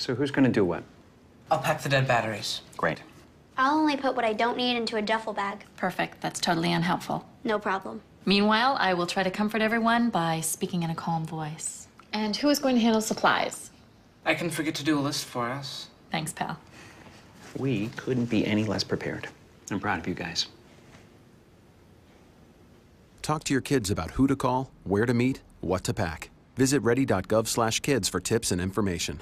So who's going to do what? I'll pack the dead batteries. Great. I'll only put what I don't need into a duffel bag. Perfect. That's totally unhelpful. No problem. Meanwhile, I will try to comfort everyone by speaking in a calm voice. And who is going to handle supplies? I can forget to do a list for us. Thanks, pal. We couldn't be any less prepared. I'm proud of you guys. Talk to your kids about who to call, where to meet, what to pack. Visit ready.gov/kids for tips and information.